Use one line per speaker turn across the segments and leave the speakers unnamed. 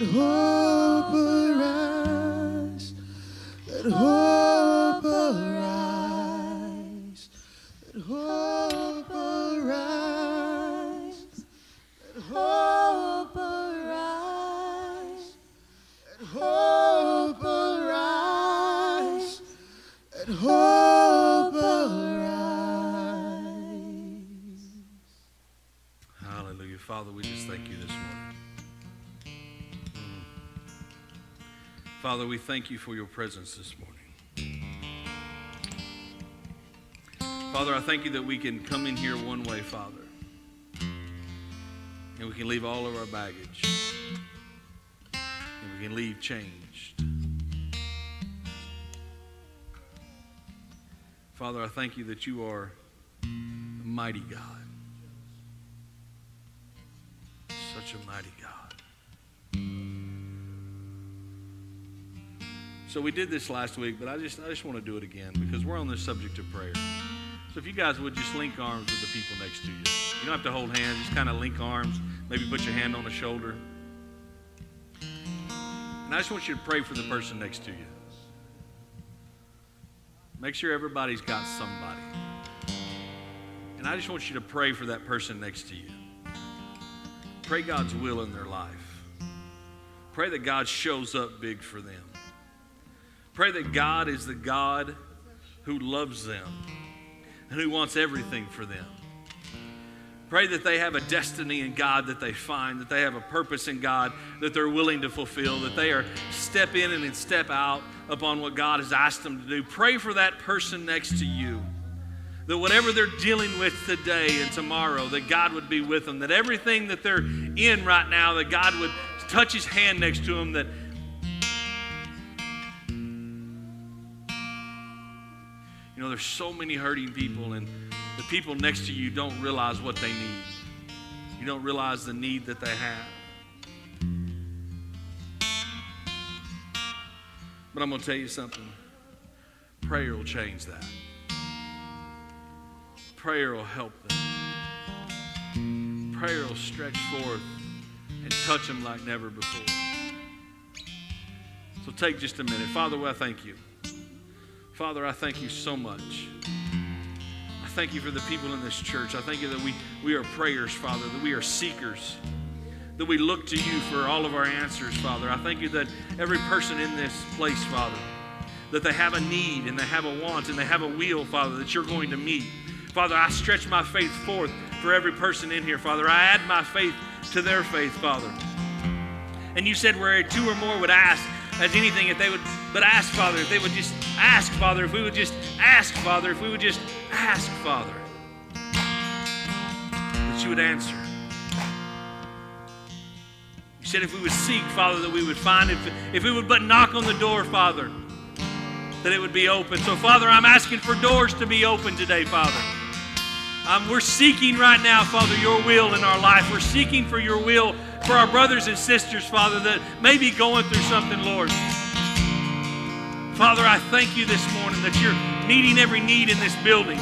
Let hope arise. Let hope
Father, we thank you for your presence this morning. Father, I thank you that we can come in here one way, Father, and we can leave all of our baggage, and we can leave changed. Father, I thank you that you are a mighty God. Such a mighty God. So we did this last week, but I just I just want to do it again because we're on the subject of prayer. So if you guys would just link arms with the people next to you. You don't have to hold hands, just kind of link arms. Maybe put your hand on the shoulder. And I just want you to pray for the person next to you. Make sure everybody's got somebody. And I just want you to pray for that person next to you. Pray God's will in their life. Pray that God shows up big for them. Pray that God is the God who loves them and who wants everything for them. Pray that they have a destiny in God that they find, that they have a purpose in God that they're willing to fulfill, that they are step in and step out upon what God has asked them to do. Pray for that person next to you. That whatever they're dealing with today and tomorrow, that God would be with them. That everything that they're in right now, that God would touch his hand next to them. That there's so many hurting people, and the people next to you don't realize what they need. You don't realize the need that they have. But I'm going to tell you something prayer will change that. Prayer will help them. Prayer will stretch forth and touch them like never before. So take just a minute. Father, I thank you. Father, I thank you so much. I thank you for the people in this church. I thank you that we, we are prayers, Father, that we are seekers, that we look to you for all of our answers, Father. I thank you that every person in this place, Father, that they have a need and they have a want and they have a will, Father, that you're going to meet. Father, I stretch my faith forth for every person in here, Father. I add my faith to their faith, Father. And you said where two or more would ask as anything, if they would, but ask, Father, if they would just ask, Father, if we would just ask, Father, if we would just ask, Father, that you would answer. You said if we would seek, Father, that we would find. If, if we would but knock on the door, Father, that it would be open. So, Father, I'm asking for doors to be open today, Father. Um, we're seeking right now, Father, your will in our life. We're seeking for your will for our brothers and sisters, Father, that may be going through something, Lord. Father, I thank you this morning that you're meeting every need in this building.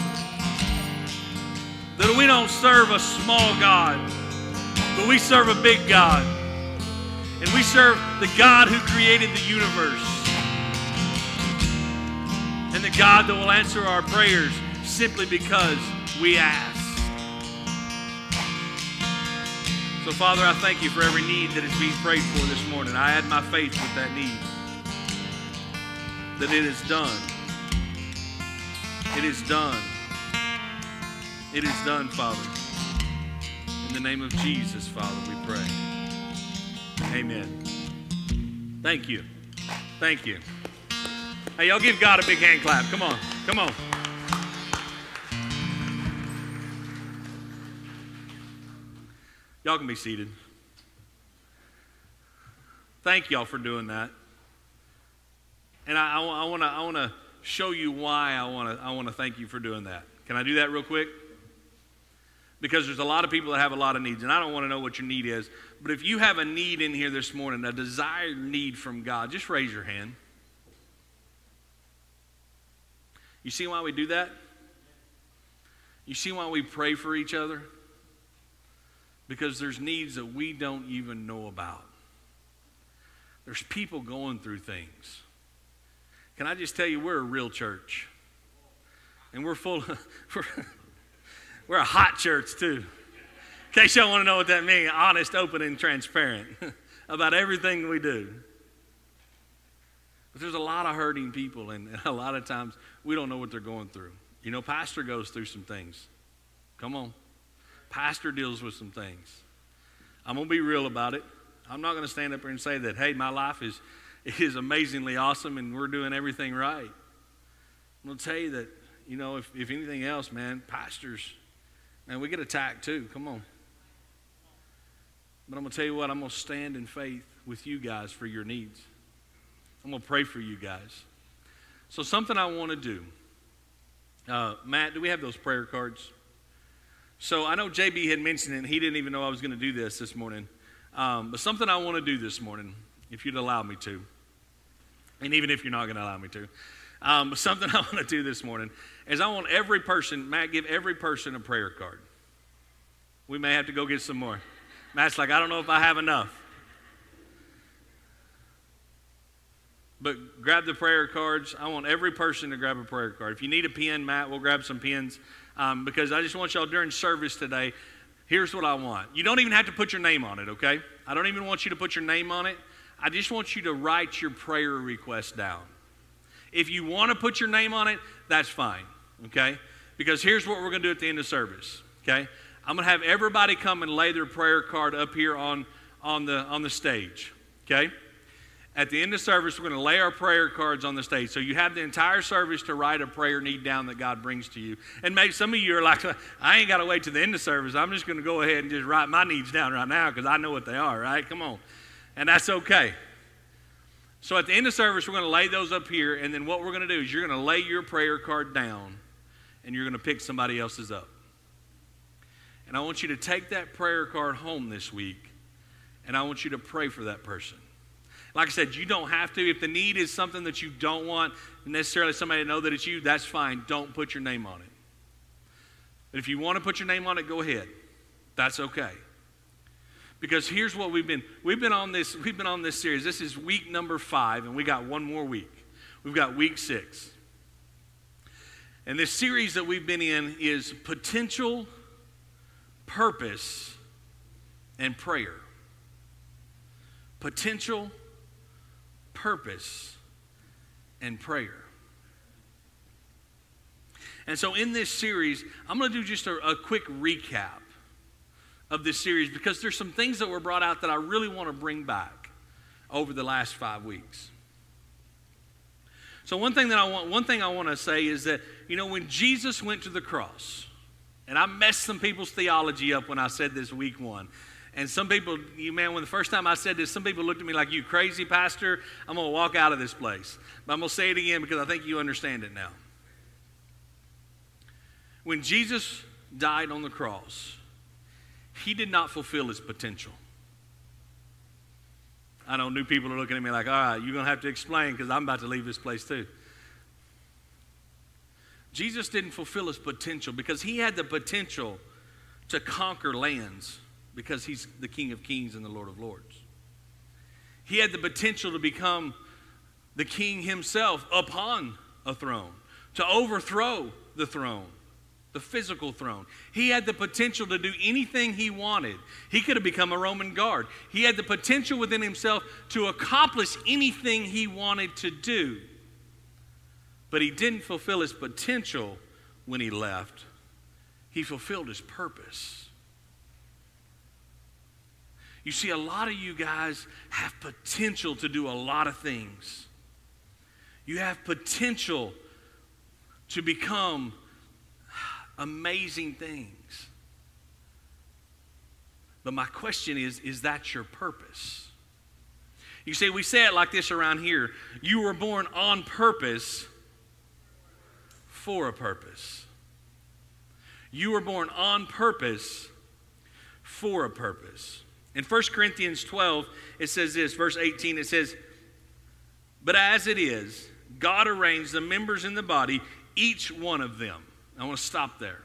That we don't serve a small God, but we serve a big God. And we serve the God who created the universe. And the God that will answer our prayers simply because we ask. So, Father, I thank you for every need that is being prayed for this morning. I add my faith with that need. That it is done. It is done. It is done, Father. In the name of Jesus, Father, we pray. Amen. Thank you. Thank you. Hey, y'all give God a big hand clap. Come on. Come on. Y'all can be seated. Thank y'all for doing that. And I, I, I want to I show you why I want to I wanna thank you for doing that. Can I do that real quick? Because there's a lot of people that have a lot of needs, and I don't want to know what your need is. But if you have a need in here this morning, a desired need from God, just raise your hand. You see why we do that? You see why we pray for each other? Because there's needs that we don't even know about. There's people going through things. Can I just tell you, we're a real church. And we're full of, we're, we're a hot church too. In case y'all want to know what that means, honest, open, and transparent about everything we do. But there's a lot of hurting people, and a lot of times we don't know what they're going through. You know, Pastor goes through some things. Come on. Pastor deals with some things. I'm going to be real about it. I'm not going to stand up here and say that, hey, my life is, is amazingly awesome and we're doing everything right. I'm going to tell you that, you know, if, if anything else, man, pastors, man, we get attacked too. Come on. But I'm going to tell you what, I'm going to stand in faith with you guys for your needs. I'm going to pray for you guys. So, something I want to do. Uh, Matt, do we have those prayer cards? So, I know JB had mentioned it, and he didn't even know I was going to do this this morning. Um, but something I want to do this morning, if you'd allow me to, and even if you're not going to allow me to, um, but something I want to do this morning is I want every person, Matt, give every person a prayer card. We may have to go get some more. Matt's like, I don't know if I have enough. But grab the prayer cards. I want every person to grab a prayer card. If you need a pen, Matt, we'll grab some pens. Um, because I just want y'all during service today, here's what I want. You don't even have to put your name on it, okay? I don't even want you to put your name on it. I just want you to write your prayer request down. If you want to put your name on it, that's fine, okay? Because here's what we're going to do at the end of service, okay? I'm going to have everybody come and lay their prayer card up here on, on, the, on the stage. Okay? At the end of service, we're going to lay our prayer cards on the stage. So you have the entire service to write a prayer need down that God brings to you. And maybe some of you are like, I ain't got to wait to the end of service. I'm just going to go ahead and just write my needs down right now because I know what they are, right? Come on. And that's okay. So at the end of service, we're going to lay those up here. And then what we're going to do is you're going to lay your prayer card down and you're going to pick somebody else's up. And I want you to take that prayer card home this week and I want you to pray for that person. Like I said, you don't have to. If the need is something that you don't want necessarily somebody to know that it's you, that's fine. Don't put your name on it. But if you want to put your name on it, go ahead. That's okay. Because here's what we've been we've been on this we've been on this series. This is week number 5 and we got one more week. We've got week 6. And this series that we've been in is potential purpose, and prayer. Potential, purpose, and prayer. And so, in this series, I'm going to do just a, a, quick recap of this series because there's some things that were brought out that I really want to bring back over the last five weeks. So, one thing that I want, one thing I want to say is that you know when Jesus went to the cross, and I messed some people's theology up when I said this week one. And some people, you man, when the first time I said this, some people looked at me like, you crazy pastor, I'm going to walk out of this place. But I'm going to say it again because I think you understand it now. When Jesus died on the cross, he did not fulfill his potential. I know new people are looking at me like, all right, you're going to have to explain because I'm about to leave this place too. Jesus didn't fulfill his potential because he had the potential to conquer lands because he's the King of Kings and the Lord of Lords. He had the potential to become the king himself upon a throne, to overthrow the throne, the physical throne. He had the potential to do anything he wanted. He could have become a Roman guard. He had the potential within himself to accomplish anything he wanted to do. But he didn't fulfill his potential when he left, he fulfilled his purpose. You see, a lot of you guys have potential to do a lot of things. You have potential to become amazing things. But my question is is that your purpose? You see, we say it like this around here you were born on purpose for a purpose. You were born on purpose for a purpose. In 1 Corinthians 12, it says this, verse 18, it says, But as it is, God arranged the members in the body, each one of them. I want to stop there.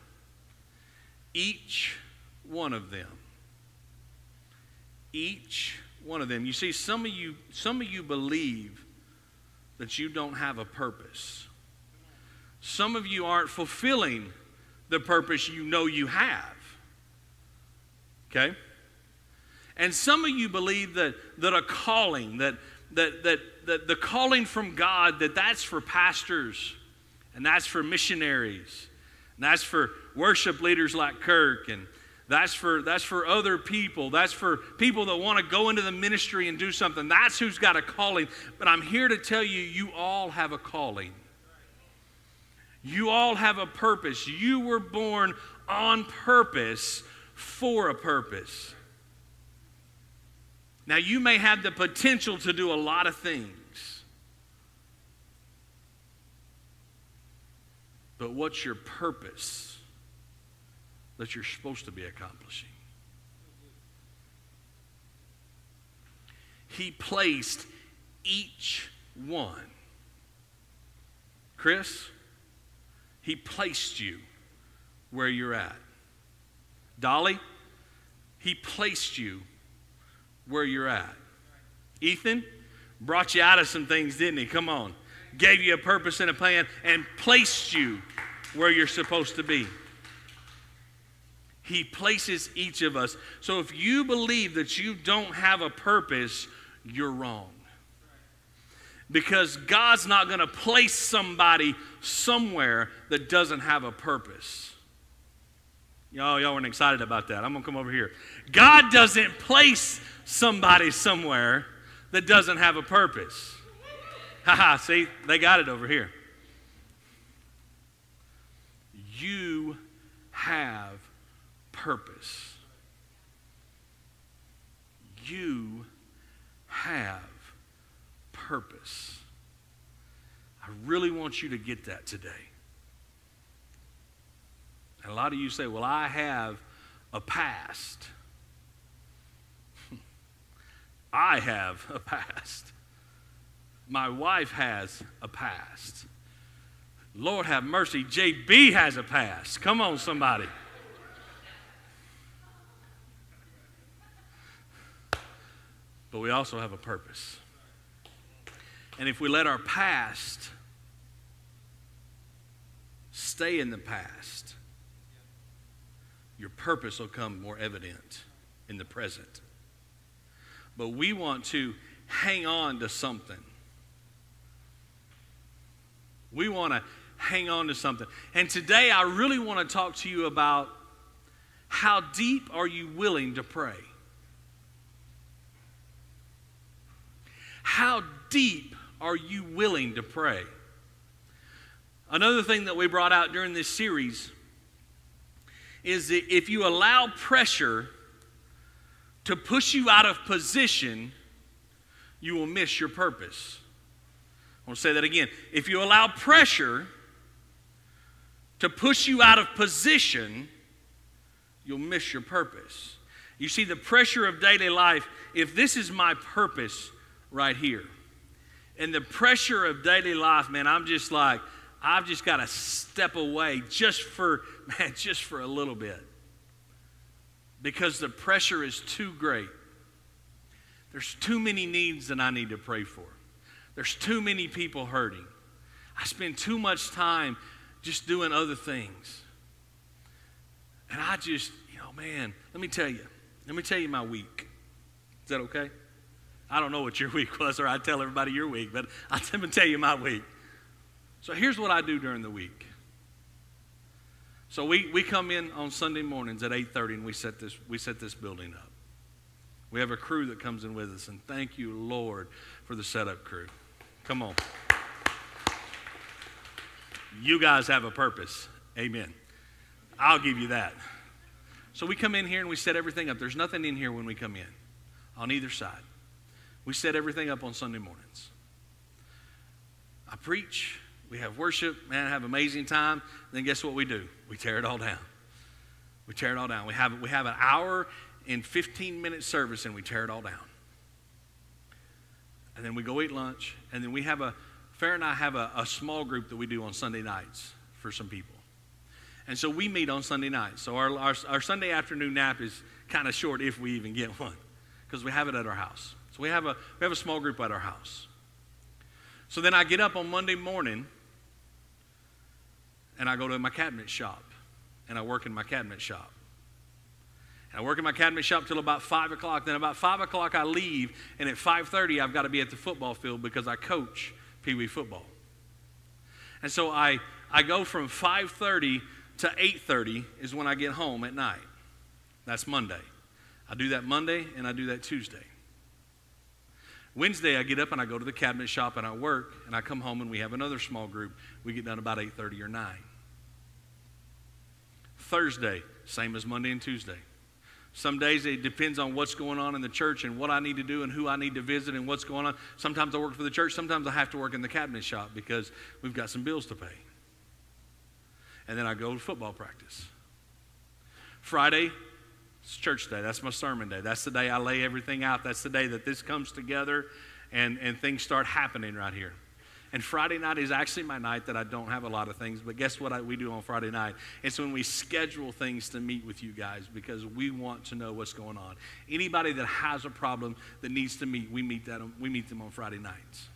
Each one of them. Each one of them. You see, some of you, some of you believe that you don't have a purpose. Some of you aren't fulfilling the purpose you know you have. Okay? And some of you believe that, that a calling, that, that, that, that the calling from God, that that's for pastors and that's for missionaries and that's for worship leaders like Kirk and that's for, that's for other people. That's for people that want to go into the ministry and do something. That's who's got a calling. But I'm here to tell you, you all have a calling. You all have a purpose. You were born on purpose for a purpose. Now, you may have the potential to do a lot of things, but what's your purpose that you're supposed to be accomplishing? He placed each one. Chris, He placed you where you're at. Dolly, He placed you where you're at. Ethan brought you out of some things, didn't he? Come on. Gave you a purpose and a plan and placed you where you're supposed to be. He places each of us. So if you believe that you don't have a purpose, you're wrong. Because God's not going to place somebody somewhere that doesn't have a purpose. Y'all, y'all weren't excited about that. I'm going to come over here. God doesn't place somebody somewhere that doesn't have a purpose. Haha, see, they got it over here. You have purpose. You have purpose. I really want you to get that today. And a lot of you say, Well, I have a past. I have a past. My wife has a past. Lord have mercy, JB has a past. Come on, somebody. But we also have a purpose. And if we let our past stay in the past, your purpose will come more evident in the present but we want to hang on to something. We want to hang on to something. And today I really want to talk to you about how deep are you willing to pray? How deep are you willing to pray? Another thing that we brought out during this series is that if you allow pressure to push you out of position, you will miss your purpose. I want to say that again. If you allow pressure to push you out of position, you'll miss your purpose. You see, the pressure of daily life, if this is my purpose right here, and the pressure of daily life, man, I'm just like, I've just got to step away just for, man, just for a little bit because the pressure is too great. There's too many needs that I need to pray for. There's too many people hurting. I spend too much time just doing other things. And I just, you know, man, let me tell you. Let me tell you my week. Is that okay? I don't know what your week was, or I'd tell everybody your week, but I'm going to tell you my week. So here's what I do during the week. So we, we come in on Sunday mornings at 8.30 and we set, this, we set this building up. We have a crew that comes in with us, and thank you, Lord, for the setup crew. Come on. You guys have a purpose. Amen. I'll give you that. So we come in here and we set everything up. There's nothing in here when we come in on either side. We set everything up on Sunday mornings. I preach, we have worship, man, have amazing time. Then guess what we do? We tear it all down. We tear it all down. We have, we have an hour and 15 minute service and we tear it all down. And then we go eat lunch. And then we have a, Fair and I have a, a small group that we do on Sunday nights for some people. And so we meet on Sunday nights. So our, our, our Sunday afternoon nap is kind of short if we even get one because we have it at our house. So we have a we have a small group at our house. So then I get up on Monday morning and I go to my cabinet shop and I work in my cabinet shop. And I work in my cabinet shop till about five o'clock. Then about five o'clock I leave, and at five thirty I've got to be at the football field because I coach Pee Wee football. And so I I go from five thirty to eight thirty is when I get home at night. That's Monday. I do that Monday and I do that Tuesday. Wednesday I get up and I go to the cabinet shop and I work and I come home and we have another small group. We get done about 8:30 or 9. Thursday, same as Monday and Tuesday. Some days it depends on what's going on in the church and what I need to do and who I need to visit and what's going on. Sometimes I work for the church, sometimes I have to work in the cabinet shop because we've got some bills to pay. And then I go to football practice. Friday, it's church day. That's my sermon day. That's the day I lay everything out. That's the day that this comes together and, and things start happening right here. And Friday night is actually my night that I don't have a lot of things. But guess what I, we do on Friday night? It's when we schedule things to meet with you guys because we want to know what's going on. Anybody that has a problem that needs to meet, we meet, that, we meet them on Friday nights.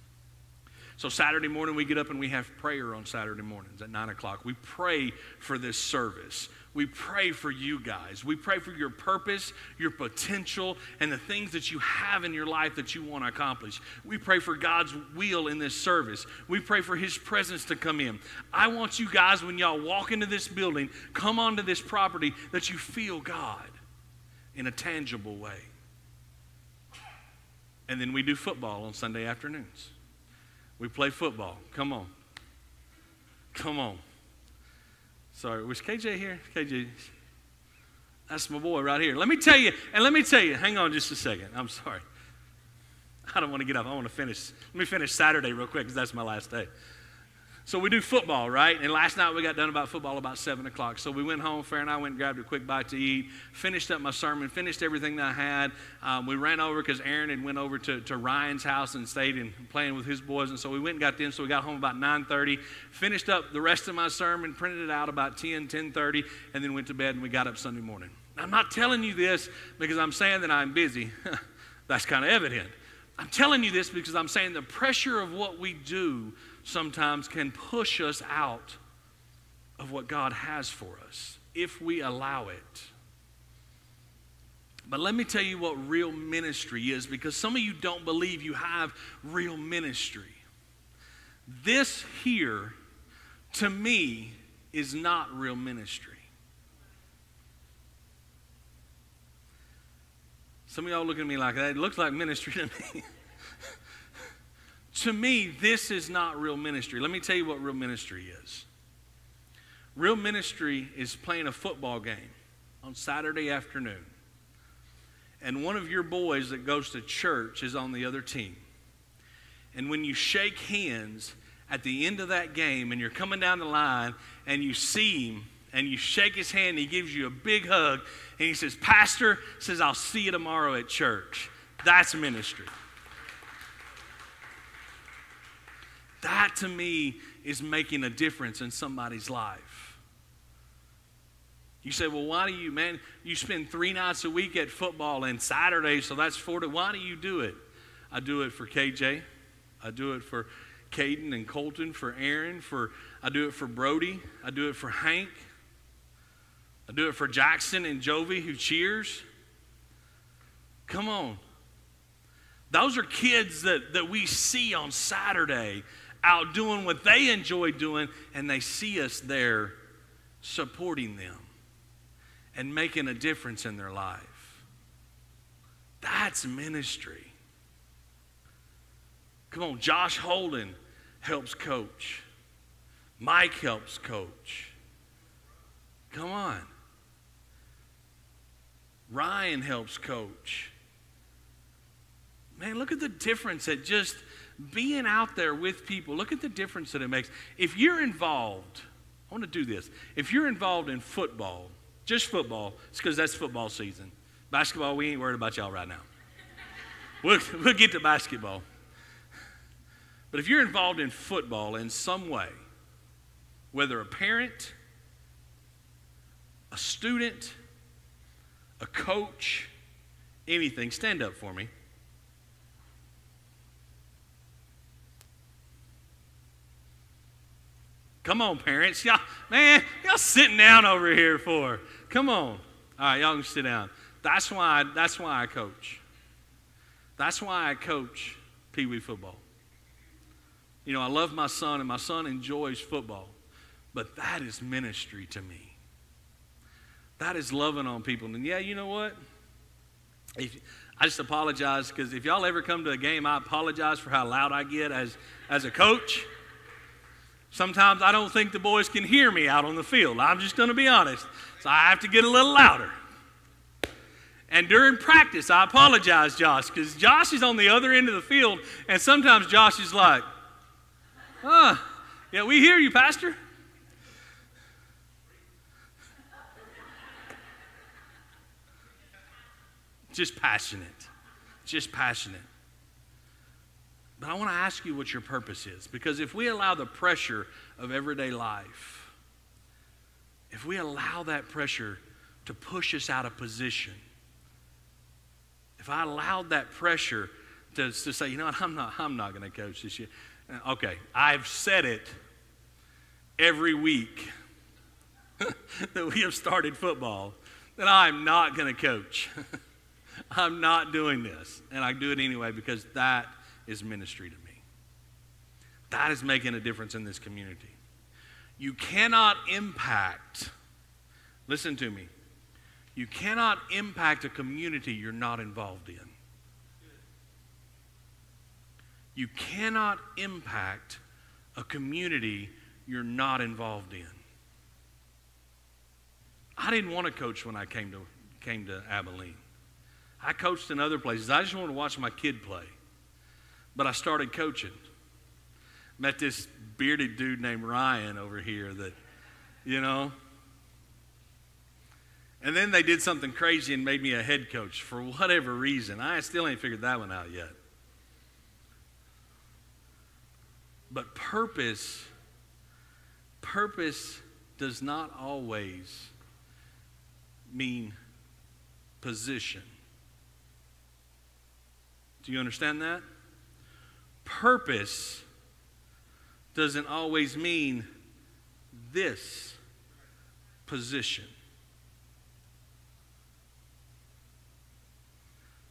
So Saturday morning, we get up and we have prayer on Saturday mornings at 9 o'clock. We pray for this service. We pray for you guys. We pray for your purpose, your potential, and the things that you have in your life that you want to accomplish. We pray for God's will in this service. We pray for His presence to come in. I want you guys, when y'all walk into this building, come onto this property, that you feel God in a tangible way. And then we do football on Sunday afternoons. We play football. Come on. Come on. Sorry, was KJ here? KJ, that's my boy right here. Let me tell you, and let me tell you, hang on just a second. I'm sorry. I don't want to get up. I want to finish. Let me finish Saturday real quick because that's my last day. So we do football, right? And last night we got done about football about 7 o'clock. So we went home. Fair and I went and grabbed a quick bite to eat, finished up my sermon, finished everything that I had. Um, we ran over because Aaron had went over to, to Ryan's house and stayed and playing with his boys. And so we went and got them. So we got home about 9.30, finished up the rest of my sermon, printed it out about 10, 10.30, and then went to bed and we got up Sunday morning. I'm not telling you this because I'm saying that I'm busy. That's kind of evident. I'm telling you this because I'm saying the pressure of what we do sometimes can push us out of what God has for us if we allow it. But let me tell you what real ministry is because some of you don't believe you have real ministry. This here, to me, is not real ministry. Some of y'all look at me like that. It looks like ministry to me. to me, this is not real ministry. Let me tell you what real ministry is. Real ministry is playing a football game on Saturday afternoon. And one of your boys that goes to church is on the other team. And when you shake hands at the end of that game and you're coming down the line and you see him and you shake his hand, and he gives you a big hug and he says, Pastor says, I'll see you tomorrow at church. That's ministry. That to me is making a difference in somebody's life. You say, well, why do you, man, you spend three nights a week at football and Saturday, so that's four to, why do you do it? I do it for KJ. I do it for Caden and Colton, for Aaron, for, I do it for Brody. I do it for Hank. I do it for Jackson and Jovi who cheers. Come on. Those are kids that, that we see on Saturday out doing what they enjoy doing, and they see us there supporting them and making a difference in their life. That's ministry. Come on, Josh Holden helps coach. Mike helps coach. Come on. Ryan helps coach. Man, look at the difference that just being out there with people, look at the difference that it makes. If you're involved, I want to do this. If you're involved in football, just football, it's because that's football season. Basketball, we ain't worried about y'all right now. We'll, we'll get to basketball. But if you're involved in football in some way, whether a parent, a student, a coach, anything, stand up for me. Come on, parents. Y'all, man, y'all sitting down over here for. Come on. All right, y'all can sit down. That's why, that's why I coach. That's why I coach Pee Wee football. You know, I love my son, and my son enjoys football, but that is ministry to me. That is loving on people. And yeah, you know what? If, I just apologize because if y'all ever come to a game, I apologize for how loud I get as, as a coach. Sometimes I don't think the boys can hear me out on the field. I'm just going to be honest. So I have to get a little louder. And during practice, I apologize, Josh, because Josh is on the other end of the field, and sometimes Josh is like, huh, yeah, we hear you, Pastor. Just passionate. Just passionate. But I want to ask you what your purpose is. Because if we allow the pressure of everyday life, if we allow that pressure to push us out of position, if I allowed that pressure to, to say, you know what, I'm not, I'm not going to coach this year. Uh, okay, I've said it every week that we have started football that I'm not going to coach. I'm not doing this. And I do it anyway because that is ministry to me. That is making a difference in this community. You cannot impact, listen to me, you cannot impact a community you're not involved in. You cannot impact a community you're not involved in. I didn't want to coach when I came to, came to Abilene. I coached in other places. I just wanted to watch my kid play. But I started coaching. Met this bearded dude named Ryan over here that, you know. And then they did something crazy and made me a head coach for whatever reason. I still ain't figured that one out yet. But purpose, purpose does not always mean position. Do you understand that? Purpose doesn't always mean this position.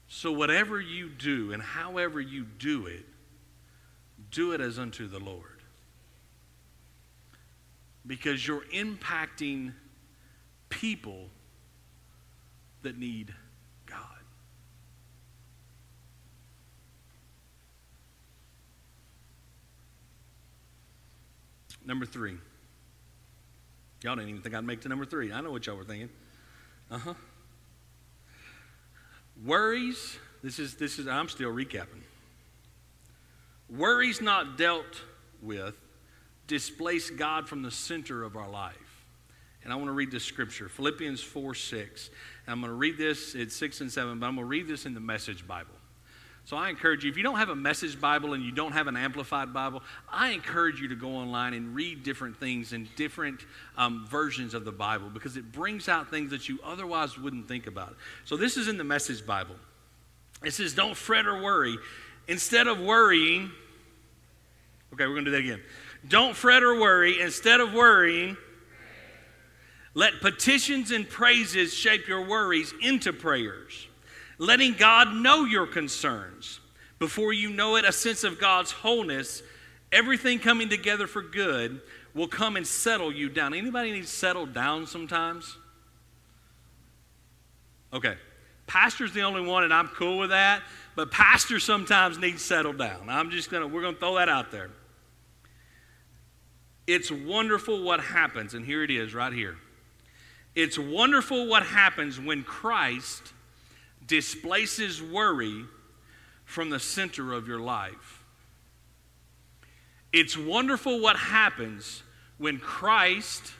So, whatever you do and however you do it, do it as unto the Lord. Because you're impacting people that need Number three. Y'all didn't even think I'd make to number three. I know what y'all were thinking. Uh huh. Worries. This is this is. I'm still recapping. Worries not dealt with displace God from the center of our life. And I want to read this scripture, Philippians 4 6. And I'm going to read this, it's 6 and 7, but I'm going to read this in the Message Bible. So I encourage you, if you don't have a message Bible and you don't have an amplified Bible, I encourage you to go online and read different things and different um, versions of the Bible because it brings out things that you otherwise wouldn't think about. So this is in the message Bible. It says, Don't fret or worry. Instead of worrying, okay, we're going to do that again. Don't fret or worry. Instead of worrying, let petitions and praises shape your worries into prayers letting God know your concerns. Before you know it, a sense of God's wholeness, everything coming together for good, will come and settle you down. Anybody need settled down sometimes? Okay. Pastor's the only one, and I'm cool with that. But pastor sometimes needs settled down. I'm just gonna, we're gonna throw that out there. It's wonderful what happens, and here it is right here. It's wonderful what happens when Christ displaces worry from the center of your life. It's wonderful what happens when Christ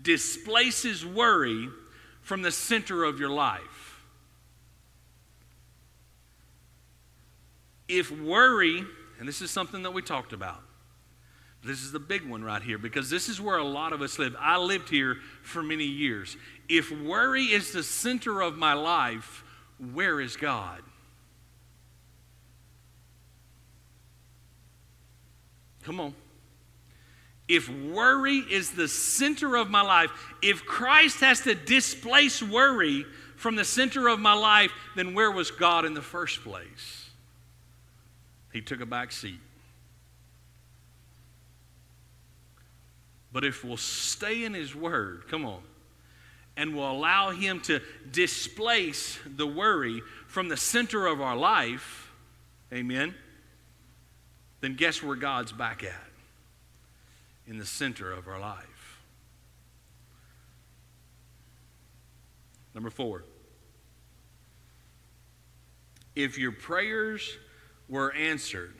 displaces worry from the center of your life. If worry, and this is something that we talked about, this is the big one right here because this is where a lot of us live. I lived here for many years. If worry is the center of my life, where is God? Come on. If worry is the center of my life, if Christ has to displace worry from the center of my life, then where was God in the first place? He took a back seat. But if we'll stay in His Word, come on, and we'll allow Him to displace the worry from the center of our life, amen, then guess where God's back at? In the center of our life. Number four, if your prayers were answered,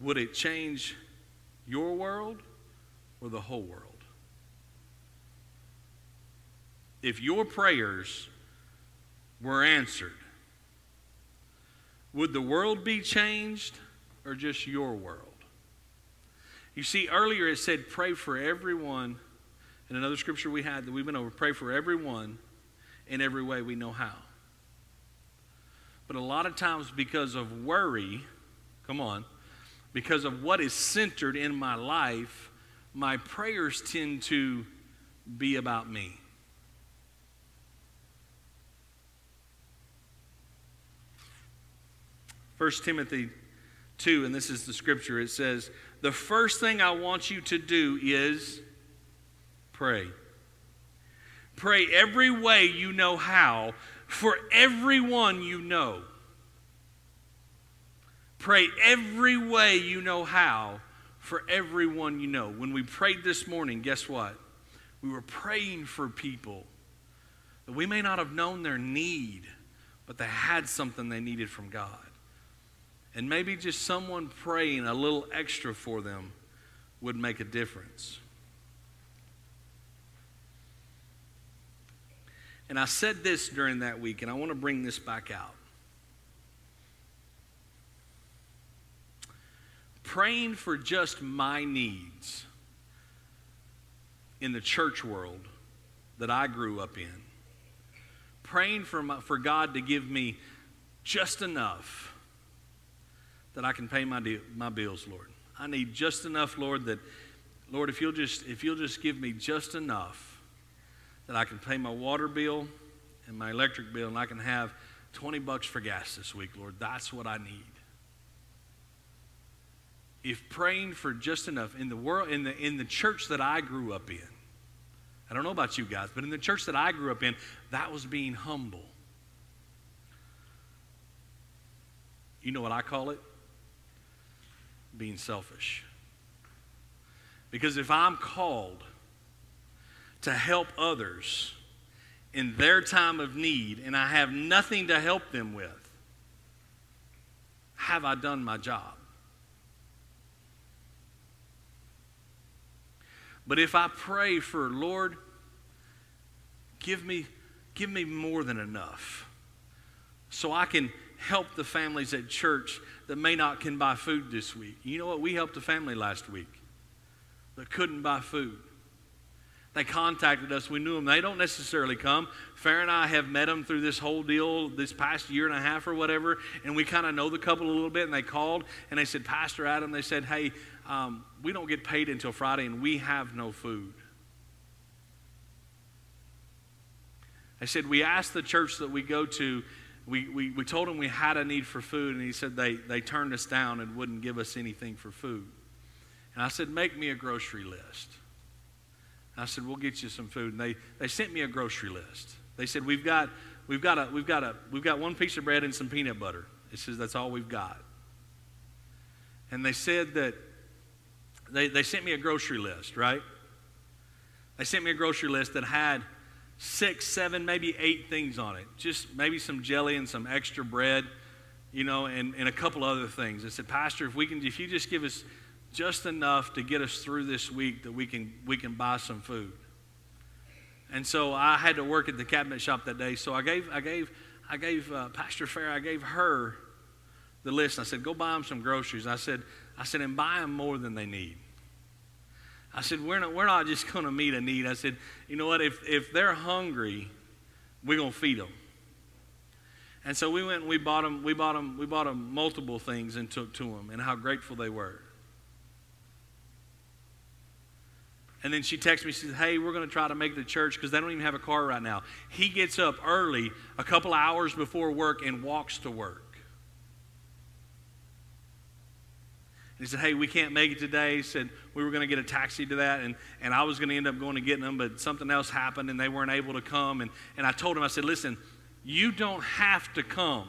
would it change your world or the whole world? If your prayers were answered, would the world be changed or just your world? You see, earlier it said, pray for everyone. In another scripture we had that we've been over, pray for everyone in every way we know how. But a lot of times, because of worry, come on, because of what is centered in my life, my prayers tend to be about me. First Timothy 2, and this is the scripture, it says, The first thing I want you to do is pray. Pray every way you know how for everyone you know. Pray every way you know how for everyone you know. When we prayed this morning, guess what? We were praying for people that we may not have known their need, but they had something they needed from God. And maybe just someone praying a little extra for them would make a difference. And I said this during that week, and I want to bring this back out. Praying for just my needs in the church world that I grew up in, praying for, my, for God to give me just enough that I can pay my, my bills, Lord. I need just enough, Lord, that, Lord, if you'll just, if you'll just give me just enough that I can pay my water bill and my electric bill and I can have 20 bucks for gas this week, Lord. That's what I need. If praying for just enough in the world in the in the church that I grew up in. I don't know about you guys, but in the church that I grew up in, that was being humble. You know what I call it? Being selfish. Because if I'm called to help others in their time of need and I have nothing to help them with, have I done my job? But if I pray for, Lord, give me, give me more than enough so I can help the families at church that may not can buy food this week. You know what? We helped a family last week that couldn't buy food. They contacted us. We knew them. They don't necessarily come. Fair and I have met them through this whole deal this past year and a half or whatever, and we kind of know the couple a little bit. And they called and they said, Pastor Adam, they said, hey, um, we don't get paid until Friday and we have no food. I said, we asked the church that we go to, we, we, we told him we had a need for food, and he said they, they turned us down and wouldn't give us anything for food. And I said, make me a grocery list. I said, we'll get you some food. And they, they sent me a grocery list. They said, we've got, we've, got a, we've, got a, we've got one piece of bread and some peanut butter. It says that's all we've got. And they said that they, they sent me a grocery list, right? They sent me a grocery list that had six, seven, maybe eight things on it. Just maybe some jelly and some extra bread, you know, and, and a couple other things. I said, Pastor, if we can, if you just give us just enough to get us through this week that we can, we can buy some food. And so I had to work at the cabinet shop that day. So I gave, I gave, I gave uh, Pastor Fair, I gave her the list. I said, go buy them some groceries. I said, I said, and buy them more than they need. I said, we're not, we're not just going to meet a need. I said, you know what? If, if they're hungry, we're going to feed them. And so we went and we bought them, we bought them, we bought them multiple things and took to them and how grateful they were. And then she texted me, she said, Hey, we're going to try to make the church because they don't even have a car right now. He gets up early, a couple hours before work, and walks to work. And he said, Hey, we can't make it today. He said, We were going to get a taxi to that, and, and I was going to end up going to get them, but something else happened, and they weren't able to come. And, and I told him, I said, Listen, you don't have to come.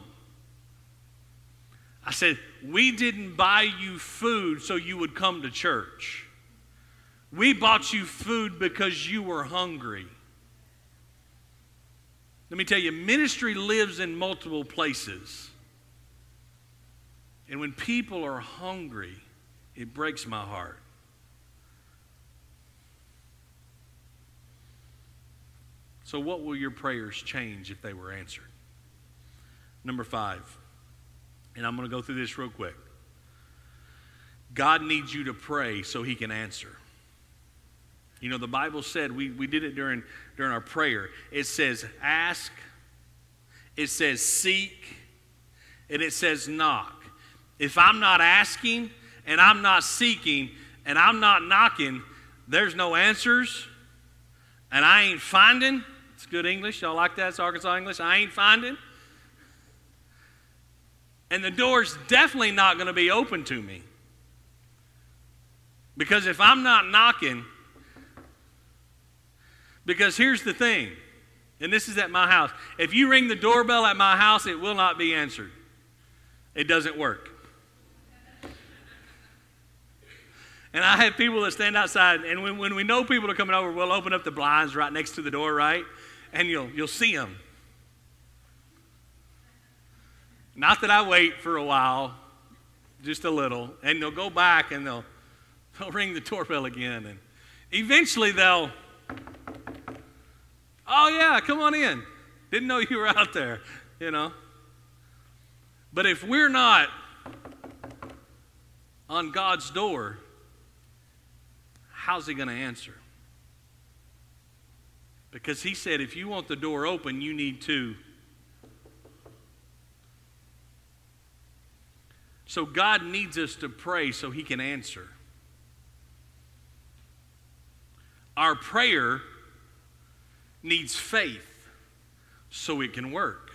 I said, We didn't buy you food so you would come to church. We bought you food because you were hungry. Let me tell you, ministry lives in multiple places. And when people are hungry, it breaks my heart. So, what will your prayers change if they were answered? Number five, and I'm going to go through this real quick. God needs you to pray so he can answer. You know, the Bible said, we, we did it during, during our prayer. It says, ask, it says, seek, and it says, knock. If I'm not asking and I'm not seeking and I'm not knocking, there's no answers, and I ain't finding. It's good English. Y'all like that? It's Arkansas English. I ain't finding. And the door's definitely not going to be open to me. Because if I'm not knocking, because here's the thing, and this is at my house. If you ring the doorbell at my house, it will not be answered. It doesn't work. And I have people that stand outside, and when, when we know people are coming over, we'll open up the blinds right next to the door, right? and you'll, you'll see them. Not that I wait for a while, just a little, and they'll go back and they'll, they'll ring the doorbell again. And eventually they'll, oh, yeah, come on in. Didn't know you were out there, you know. But if we're not on God's door, how's He going to answer? Because he said, if you want the door open, you need to. So God needs us to pray so he can answer. Our prayer needs faith so it can work.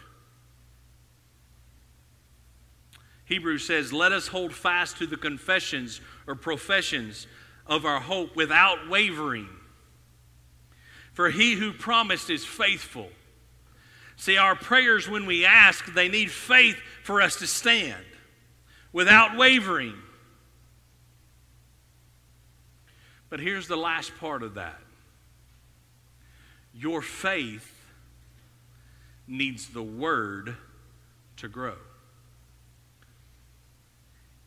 Hebrews says, Let us hold fast to the confessions or professions of our hope without wavering. For he who promised is faithful. See, our prayers, when we ask, they need faith for us to stand without wavering. But here's the last part of that your faith needs the word to grow.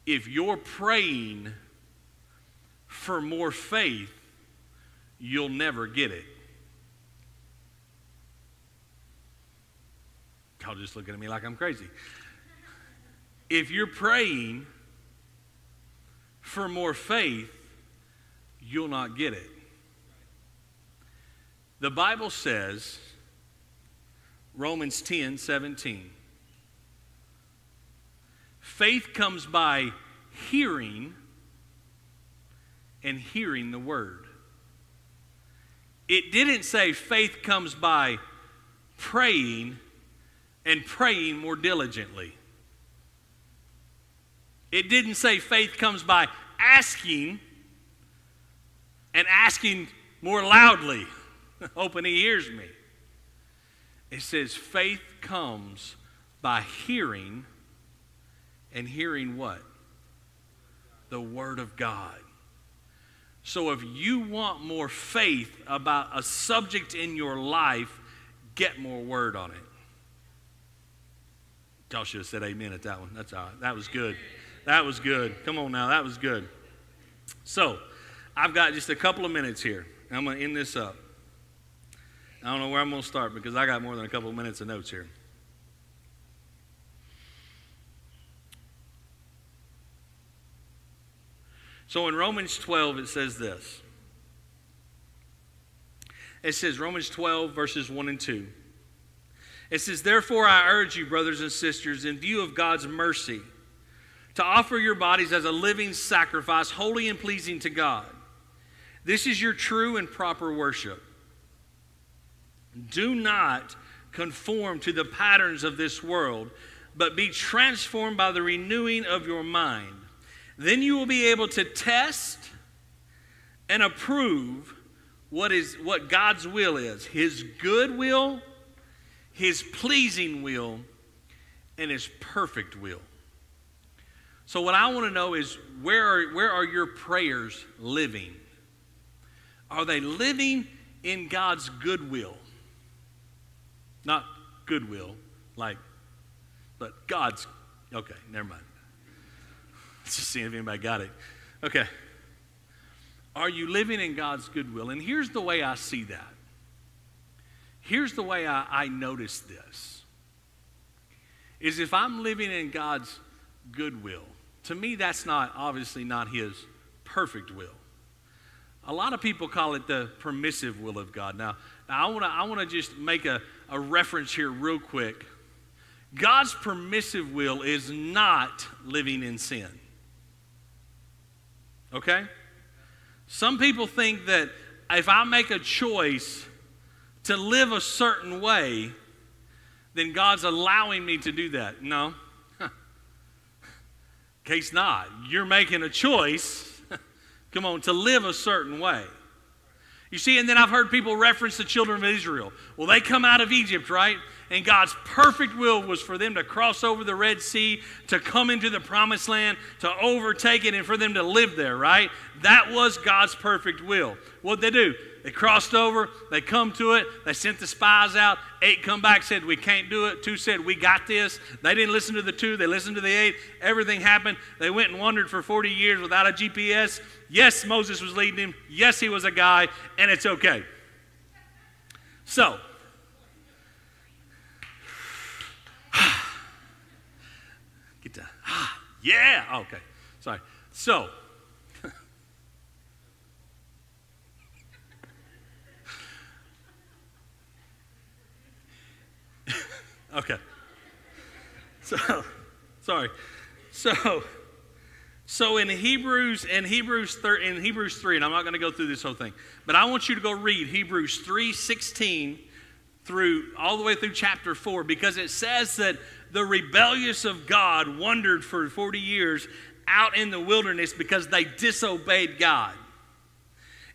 If you're praying for more faith, you'll never get it. Y'all just looking at me like I'm crazy. If you're praying for more faith, you'll not get it. The Bible says, Romans 10 17, faith comes by hearing and hearing the word. It didn't say faith comes by praying and praying more diligently. It didn't say faith comes by asking and asking more loudly, hoping he hears me. It says faith comes by hearing and hearing what? The Word of God. So if you want more faith about a subject in your life, get more Word on it. Y'all should have said amen at that one. That's all right. That was good. That was good. Come on now. That was good. So, I've got just a couple of minutes here. I'm going to end this up. I don't know where I'm going to start because I got more than a couple of minutes of notes here. So in Romans 12, it says this. It says, Romans 12, verses 1 and 2. It says, Therefore, I urge you, brothers and sisters, in view of God's mercy, to offer your bodies as a living sacrifice, holy and pleasing to God. This is your true and proper worship. Do not conform to the patterns of this world, but be transformed by the renewing of your mind. Then you will be able to test and approve what is what God's will is, his good will, his pleasing will, and his perfect will. So what I want to know is where are, where are your prayers living? Are they living in God's goodwill? Not goodwill, like, but God's, okay, never mind. Let's just see if anybody got it. Okay. Are you living in God's goodwill? And here's the way I see that. Here's the way I, I notice this. Is if I'm living in God's goodwill, to me that's not obviously not his perfect will. A lot of people call it the permissive will of God. Now, now I want to I wanna just make a, a reference here, real quick. God's permissive will is not living in sin. Okay? Some people think that if I make a choice to live a certain way, then God's allowing me to do that. No. Case not. You're making a choice, come on, to live a certain way. You see, and then I've heard people reference the children of Israel. Well, they come out of Egypt, right? And God's perfect will was for them to cross over the Red Sea, to come into the promised land, to overtake it, and for them to live there, right? That was God's perfect will. What'd they do? They crossed over, they come to it, they sent the spies out. Eight come back, said, We can't do it. Two said, We got this. They didn't listen to the two, they listened to the eight. Everything happened. They went and wandered for 40 years without a GPS. Yes, Moses was leading him. Yes, he was a guy, and it's okay. So, to, yeah, oh, okay, sorry. So, okay. So, sorry. So, so in Hebrews in Hebrews thir- in Hebrews 3 and I'm not going to go through this whole thing, but I want you to go read Hebrews 3:16 through all the way through chapter 4 because it says that the rebellious of God wandered for 40 years out in the wilderness because they disobeyed God.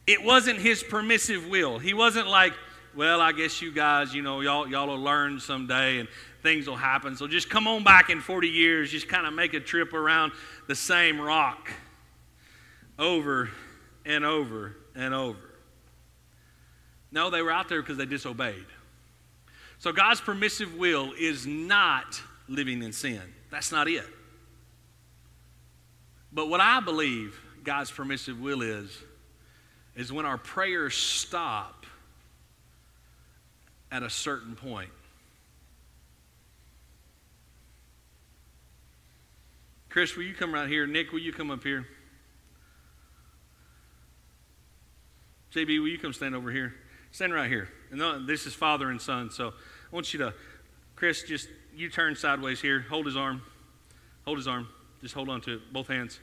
It wasn't his permissive will. He wasn't like, well, I guess you guys, you know, y'all, y'all will learn someday and things will happen. So just come on back in 40 years, just kind of make a trip around the same rock over and over and over. No, they were out there because they disobeyed. So God's permissive will is not living in sin. That's not it. But what I believe God's permissive will is, is when our prayers stop at a certain point. Chris, will you come right here? Nick, will you come up here? JB, will you come stand over here? Stand right here. And this is father and son, so I want you to, Chris, just you turn sideways here. Hold his arm. Hold his arm. Just hold on to it, both hands.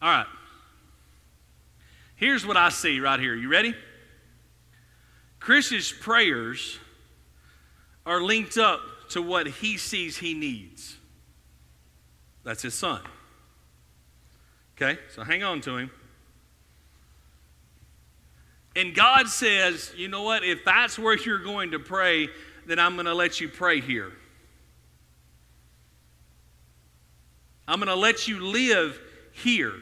All right. Here's what I see right here. You ready? Chris's prayers are linked up to what he sees he needs. That's his son. Okay, so hang on to him. And God says, you know what? If that's where you're going to pray, then I'm going to let you pray here. I'm going to let you live here.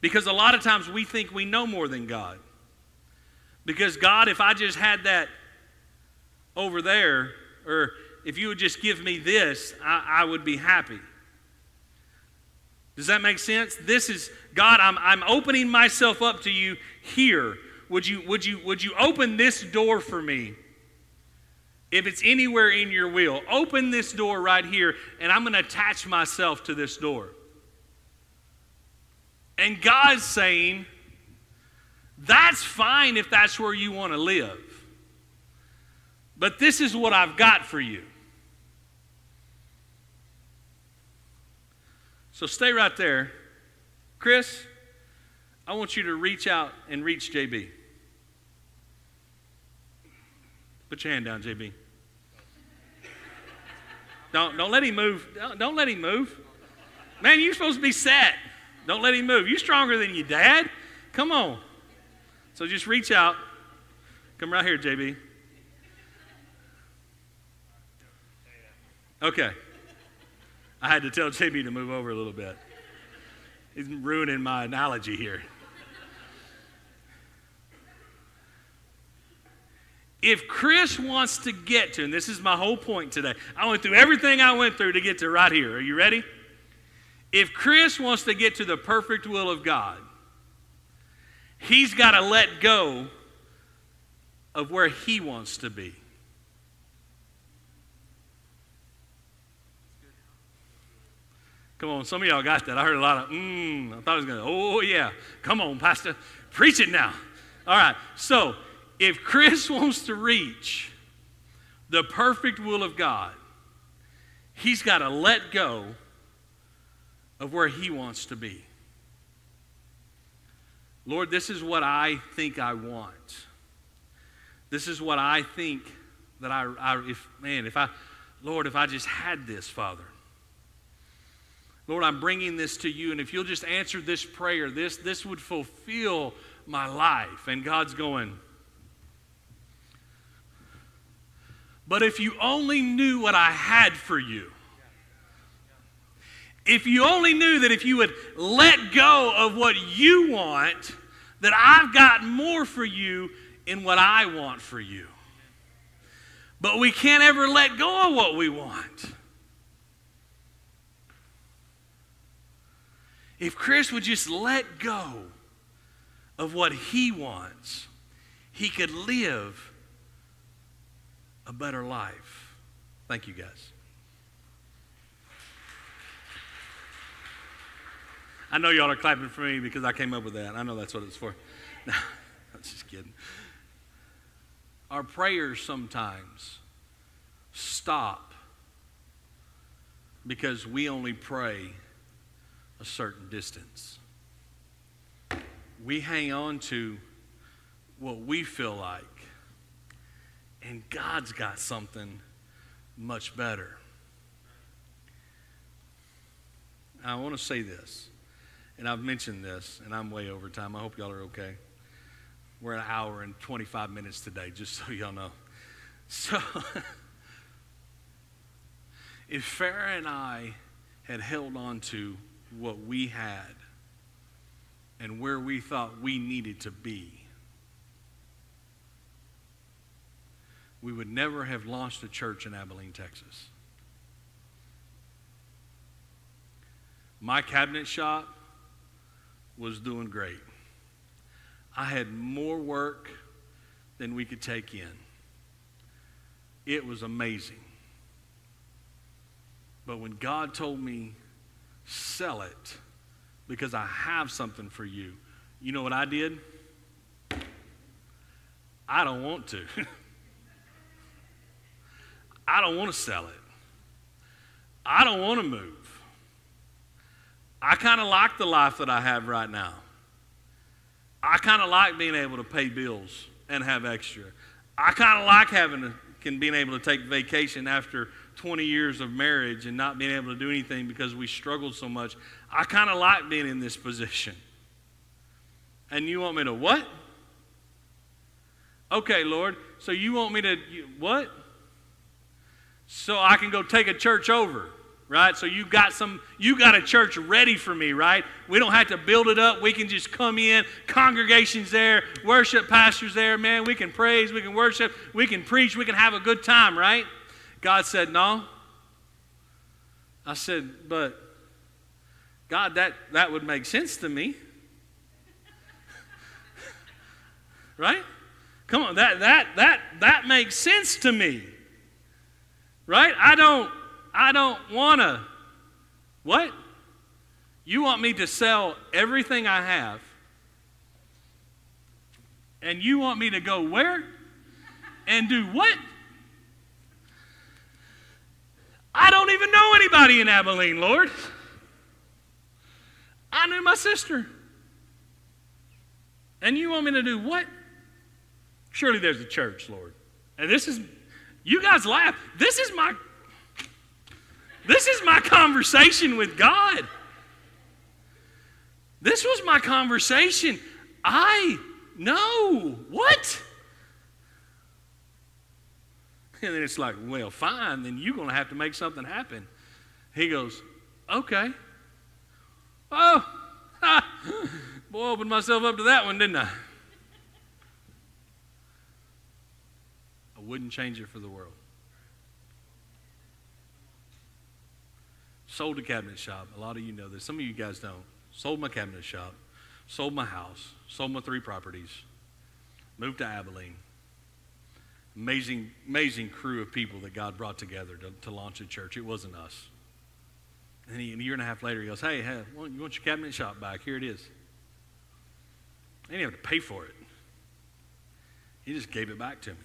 Because a lot of times we think we know more than God. Because God, if I just had that over there, or if you would just give me this, I, I would be happy. Does that make sense? This is God, I'm, I'm opening myself up to you here. Would you, would, you, would you open this door for me? If it's anywhere in your will, open this door right here, and I'm going to attach myself to this door. And God's saying, that's fine if that's where you want to live. But this is what I've got for you. So stay right there. Chris, I want you to reach out and reach JB. Put your hand down, JB. Don't, don't let him move. Don't, don't let him move. Man, you're supposed to be set. Don't let him move. You're stronger than your dad. Come on. So just reach out. Come right here, JB. Okay. I had to tell JB to move over a little bit. He's ruining my analogy here. If Chris wants to get to, and this is my whole point today, I went through everything I went through to get to right here. Are you ready? If Chris wants to get to the perfect will of God, he's got to let go of where he wants to be. Come on, some of y'all got that. I heard a lot of, mmm. I thought I was going to, oh, yeah. Come on, Pastor. Preach it now. All right. So, if Chris wants to reach the perfect will of God, he's got to let go of where he wants to be. Lord, this is what I think I want. This is what I think that I, I if, man, if I, Lord, if I just had this, Father. Lord, I'm bringing this to you, and if you'll just answer this prayer, this, this would fulfill my life. And God's going, but if you only knew what I had for you, if you only knew that if you would let go of what you want, that I've got more for you in what I want for you. But we can't ever let go of what we want. If Chris would just let go of what he wants, he could live a better life. Thank you, guys. I know y'all are clapping for me because I came up with that. I know that's what it's for. No, I'm just kidding. Our prayers sometimes stop because we only pray a certain distance. We hang on to what we feel like, and God's got something much better. I want to say this, and I've mentioned this, and I'm way over time. I hope y'all are okay. We're an hour and 25 minutes today, just so y'all know. So, if Farah and I had held on to what we had and where we thought we needed to be, we would never have launched a church in Abilene, Texas. My cabinet shop was doing great. I had more work than we could take in. It was amazing. But when God told me sell it because I have something for you. You know what I did? I don't want to. I don't want to sell it. I don't want to move. I kind of like the life that I have right now. I kind of like being able to pay bills and have extra. I kind of like having to, can being able to take vacation after 20 years of marriage and not being able to do anything because we struggled so much. I kind of like being in this position. And you want me to what? Okay, Lord. So you want me to you, what? So I can go take a church over, right? So you got some you got a church ready for me, right? We don't have to build it up. We can just come in, congregations there, worship pastors there, man. We can praise, we can worship, we can preach, we can have a good time, right? God said, No. I said, But God, that, that would make sense to me. right? Come on, that that that that makes sense to me. Right? I don't I don't want to What? You want me to sell everything I have? And you want me to go where? And do what? I don't even know anybody in Abilene, Lord. I knew my sister. And you want me to do what? Surely there's a church, Lord. And this is, you guys laugh. This is my, this is my conversation with God. This was my conversation. I know. What? And then it's like, well, fine, then you're going to have to make something happen. He goes, okay. Oh, boy, opened myself up to that one, didn't I? Wouldn't change it for the world. Sold a cabinet shop. A lot of you know this. Some of you guys don't. Sold my cabinet shop. Sold my house. Sold my three properties. Moved to Abilene. Amazing, amazing crew of people that God brought together to, to launch a church. It wasn't us. And he, a year and a half later, he goes, Hey, hey well, you want your cabinet shop back? Here it is. I didn't have to pay for it. He just gave it back to me.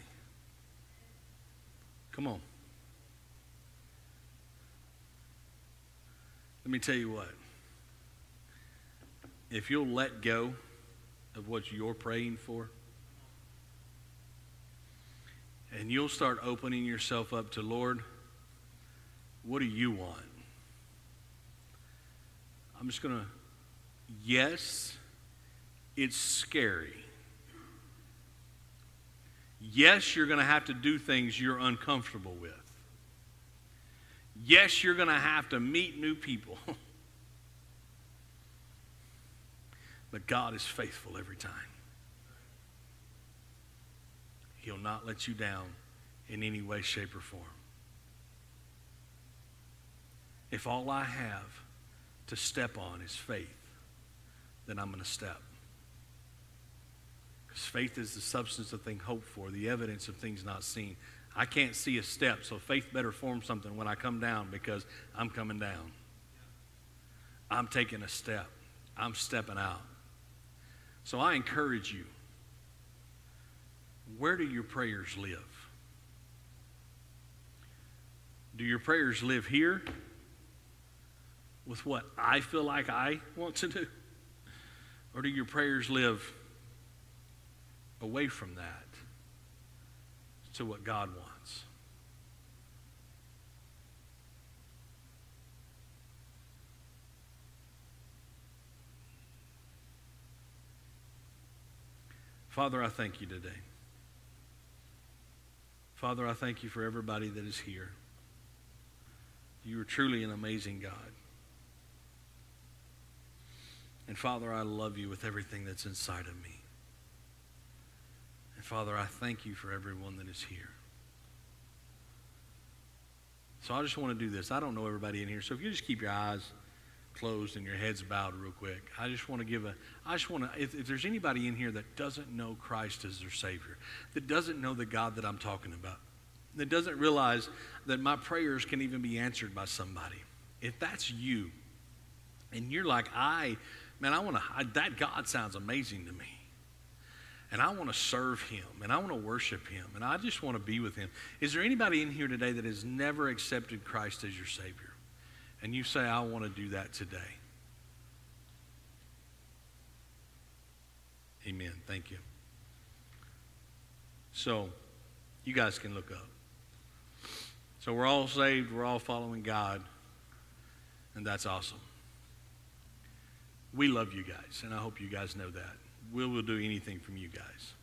Come on. Let me tell you what. If you'll let go of what you're praying for, and you'll start opening yourself up to, Lord, what do you want? I'm just going to, yes, it's scary. Yes, you're going to have to do things you're uncomfortable with. Yes, you're going to have to meet new people. but God is faithful every time. He'll not let you down in any way, shape, or form. If all I have to step on is faith, then I'm going to step. Faith is the substance of things hoped for, the evidence of things not seen. I can't see a step, so faith better form something when I come down because I'm coming down. I'm taking a step. I'm stepping out. So I encourage you where do your prayers live? Do your prayers live here with what I feel like I want to do? Or do your prayers live away from that to what God wants? Father, I thank you today. Father, I thank you for everybody that is here. You are truly an amazing God. And Father, I love you with everything that's inside of me. Father, I thank you for everyone that is here. So I just want to do this. I don't know everybody in here, so if you just keep your eyes closed and your heads bowed real quick. I just want to give a, I just want to, if, if, there's anybody in here that doesn't know Christ as their Savior, that doesn't know the God that I'm talking about, that doesn't realize that my prayers can even be answered by somebody, if that's you, and you're like, I, man, I want to, that God sounds amazing to me. And I want to serve him and I want to worship him and I just want to be with him. Is there anybody in here today that has never accepted Christ as your Savior? and you say, I want to do that today. Amen. Thank you. So, you guys can look up. So, we're all saved, we're all following God, and that's awesome. We love you guys, and I hope you guys know that. We will do anything from you guys.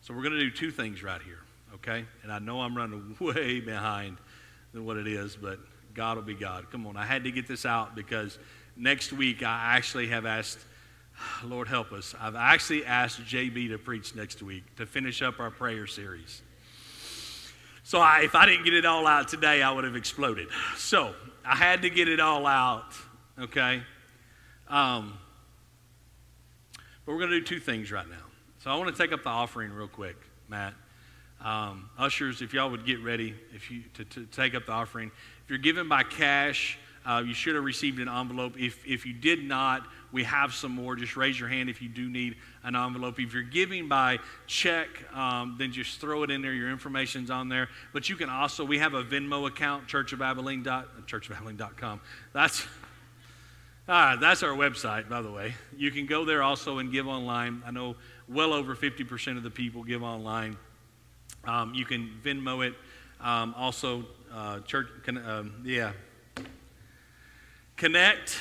So, we're going to do two things right here, okay? And I know I'm running way behind than what it is, but God will be God. Come on, I had to get this out because next week I actually have asked, Lord help us, I've actually asked JB to preach next week to finish up our prayer series. So I, if I didn't get it all out today, I would have exploded. So I had to get it all out, okay? Um, but we're going to do two things right now. So I want to take up the offering real quick, Matt. Um, ushers, if y'all would get ready if you, to, to take up the offering. If you're giving by cash, Uh, you should have received an envelope. If, if you did not, we have some more. Just raise your hand if you do need an envelope. If you're giving by check, um, then just throw it in there. Your information's on there. But you can also, we have a Venmo account, churchofabilene. Dot. That's Ah, that's our website, by the way. You can go there also and give online. I know well over 50% of the people give online. Um, you can Venmo it. Um, also, uh, church, um, yeah. Connect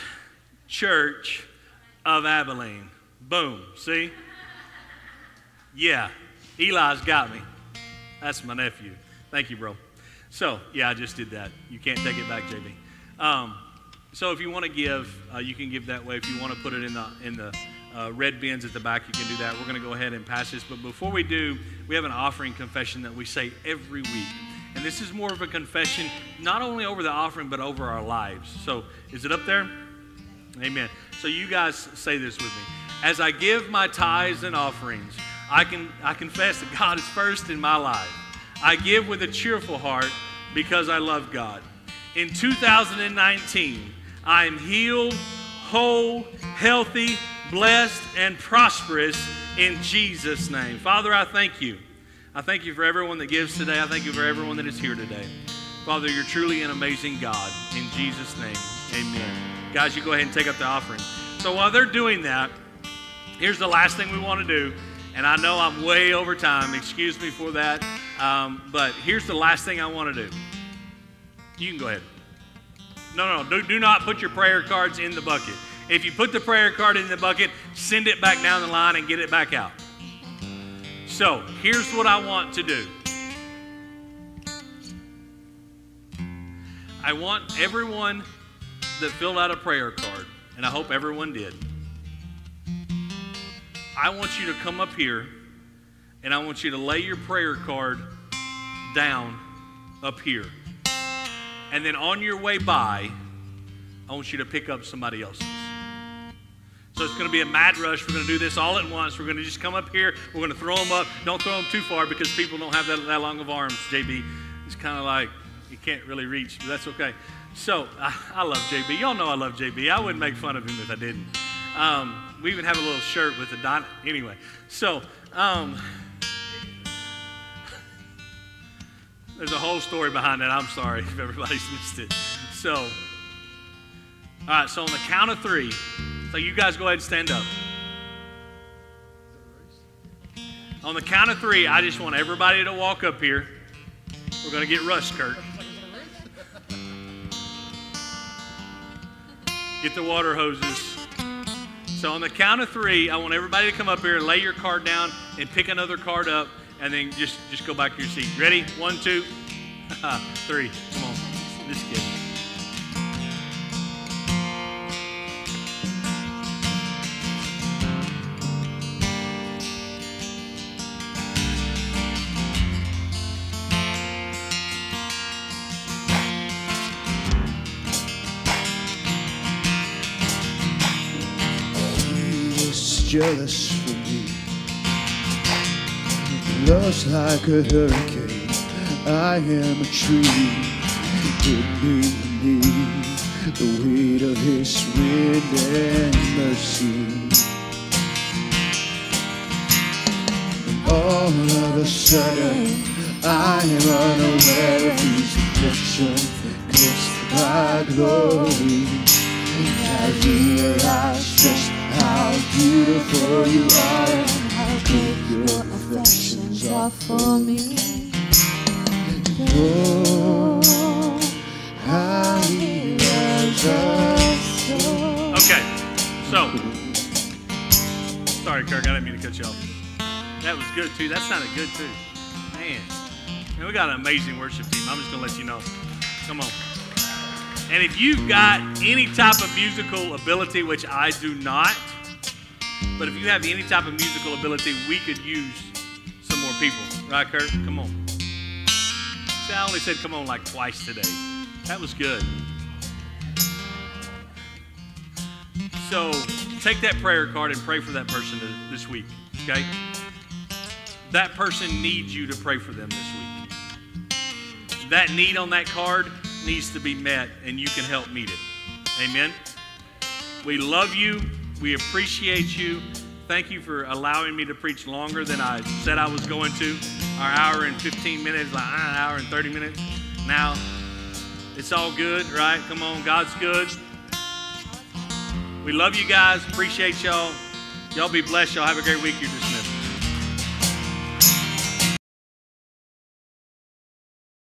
Church of Abilene. Boom. See? Yeah. Eli's got me. That's my nephew. Thank you, bro. So, yeah, I just did that. You can't take it back, JB. So if you want to give, uh, you can give that way. If you want to put it in the in the uh, red bins at the back, you can do that. We're going to go ahead and pass this. But before we do, we have an offering confession that we say every week. And this is more of a confession, not only over the offering, but over our lives. So is it up there? Amen. So you guys say this with me. As I give my tithes and offerings, I can I confess that God is first in my life. I give with a cheerful heart because I love God. In 2019, I am healed, whole, healthy, blessed, and prosperous in Jesus' name. Father, I thank you. I thank you for everyone that gives today. I thank you for everyone that is here today. Father, you're truly an amazing God. In Jesus' name, amen. Guys, you go ahead and take up the offering. So while they're doing that, here's the last thing we want to do. And I know I'm way over time. Excuse me for that. Um, but here's the last thing I want to do. You can go ahead. No, no, do, do not put your prayer cards in the bucket. If you put the prayer card in the bucket, send it back down the line and get it back out. So, here's what I want to do I want everyone that filled out a prayer card, and I hope everyone did. I want you to come up here and I want you to lay your prayer card down up here. And then on your way by, I want you to pick up somebody else's. So it's going to be a mad rush. We're going to do this all at once. We're going to just come up here. We're going to throw them up. Don't throw them too far because people don't have that, that long of arms, JB. It's kind of like you can't really reach, but that's okay. So I, I, love JB. Y'all know I love JB. I wouldn't make fun of him if I didn't. Um, we even have a little shirt with the dot. Anyway, so um, There's a whole story behind that. I'm sorry if everybody's missed it. So, all right, so on the count of three, so you guys go ahead and stand up. On the count of three, I just want everybody to walk up here. We're going to get rushed, Kurt. Get the water hoses. So on the count of three, I want everybody to come up here and lay your card down and pick another card up and then just, just go back to your seat. Ready? One, two, three. Come on. Just kidding.
jealous love's like a hurricane. I am a tree beneath the weight of his wind and mercy. And all of a sudden, I am unaware of his affliction, kissed by glory. and I realize just how beautiful you are and how good your affection are for me. Oh, how he loves us
Okay, so sorry, Kirk, I didn't mean to cut you off. That was good too. That sounded good too. Man, man, we got an amazing worship team. I'm just gonna let you know. Come on. And if you've got any type of musical ability, which I do not, but if you have any type of musical ability, we could use more people. Right, Kurt? Come on. See, I only said come on like twice today. That was good. So take that prayer card and pray for that person this week, okay? That person needs you to pray for them this week. That need on that card needs to be met, and you can help meet it. Amen. We love you. We appreciate you. Thank you for allowing me to preach longer than I said I was going to. Our hour and 15 minutes, like uh, an hour and 30 minutes. Now, it's all good, right? Come on, God's good. We love you guys. Appreciate y'all. Y'all be blessed. Y'all have a great week. You're dismissed.